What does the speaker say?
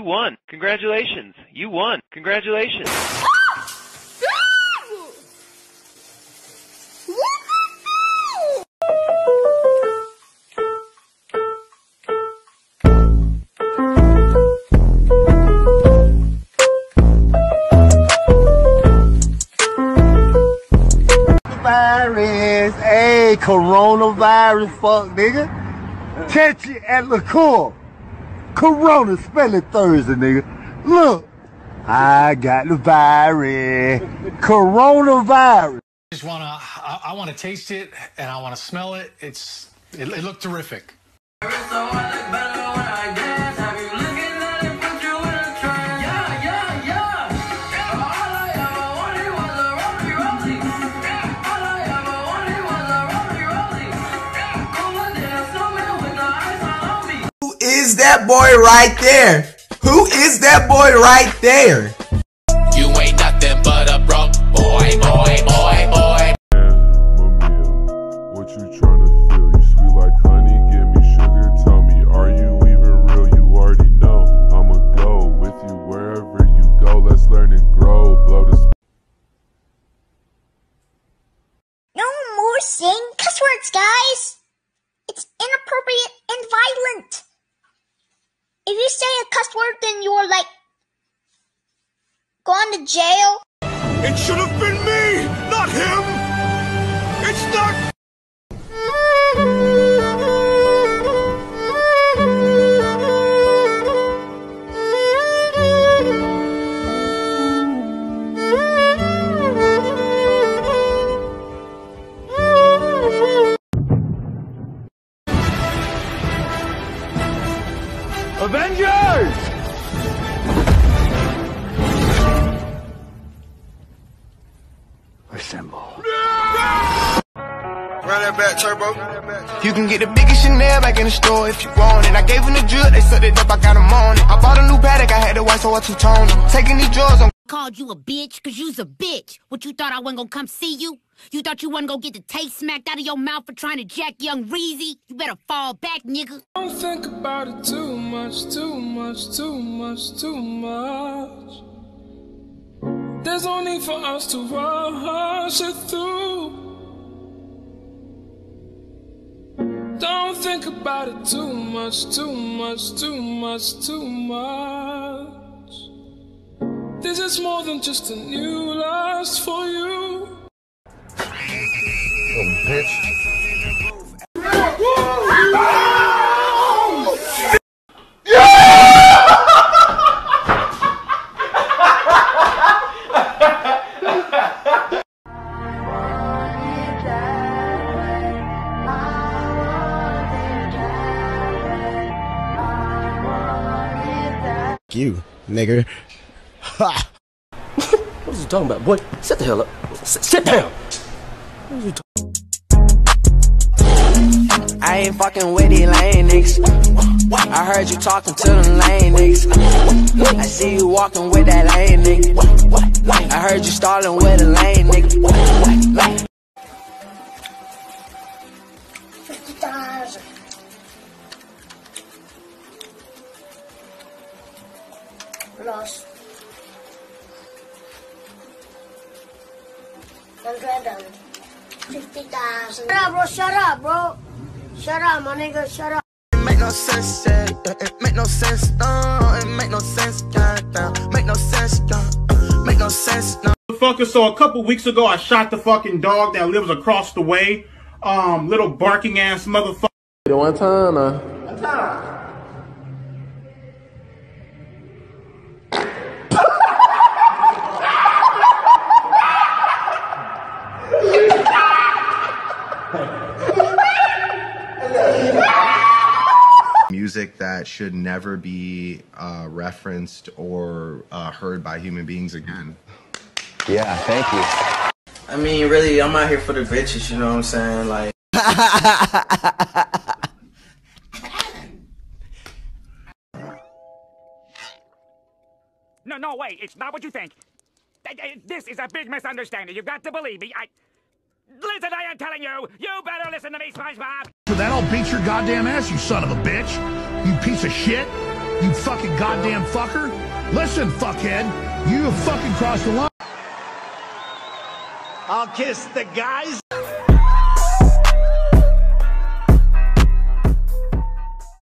won. Congratulations. You won. Congratulations. Virus, hey, coronavirus, fuck nigga. Catch it at liqueur. Corona, spell it Thursday, nigga. Look, I got the virus. Coronavirus. I just wanna I, I wanna taste it and I wanna smell it. It's it, it looked terrific. Is that boy right there? Who is that boy right there? Cuss then you're like going to jail. It should have been me, not him. Avengers! Assemble. Run that back, turbo. You can get the biggest Chanel back in the store if you want it. I gave him the drip, they set it up, I got him on it. I bought a new Patek, I had the white so I two-toned them. Taking these drugs, I'm called you a bitch cause you's a bitch. What you thought I wasn't gonna come see you? You thought you wasn't gonna get the taste smacked out of your mouth for trying to jack young Reezy? You better fall back, nigga. Don't think about it too much, too much, too much, too much. There's no need for us to rush it through. Don't think about it too much, too much, too much, too much. This is more than just a new lust for you. you, nigger. Ha! What is you talking about, boy? Sit the hell up. S- sit down. I ain't fucking with these lame niggas. I heard you talking to them lame niggas. I see you walking with that lame nigga. I heard you stalling with a lame nigga. $150,000. Shut up, bro. Shut up, bro. Shut up, my nigga. Shut up. It make no sense, yeah. It make no sense, no. It make no sense, goddamn. Make no sense, no. Make no sense, no. So a couple weeks ago, I shot the fucking dog that lives across the way. Um, little barking ass motherfucker. The One time, uh. One time. Music that should never be uh, referenced or uh, heard by human beings again. Yeah, thank you. I mean, really, I'm out here for the bitches, you know what I'm saying? Like, No, no, wait. It's not what you think. Th- th- This is a big misunderstanding. You've got to believe me. I. Listen, I am telling you, you better listen to me, SpongeBob. That'll beat your goddamn ass, you son of a bitch. You piece of shit. You fucking goddamn fucker. Listen, fuckhead. You fucking crossed the line. I'll kiss the guys.